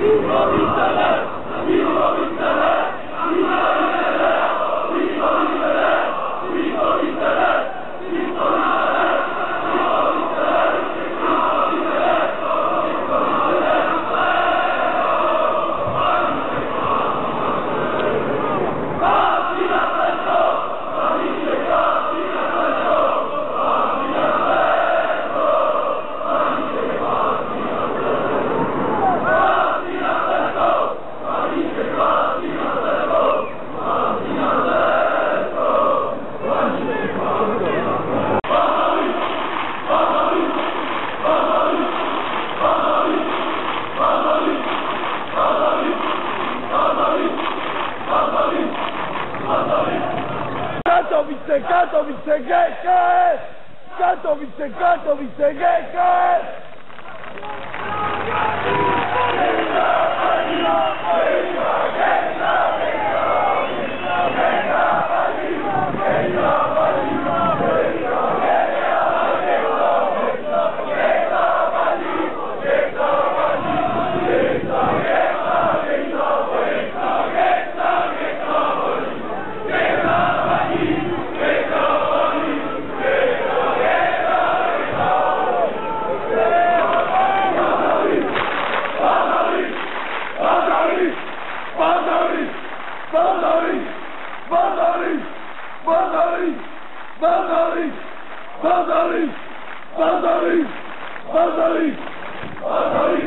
¡Viva Visalar! Katowice, Katowice, GKS! Katowice, Katowice, GKS! ბაზარი ბაზარი ბაზარი ბაზარი ბაზარი ბაზარი ბაზარი ბაზარი ბაზარი